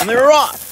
and they were off.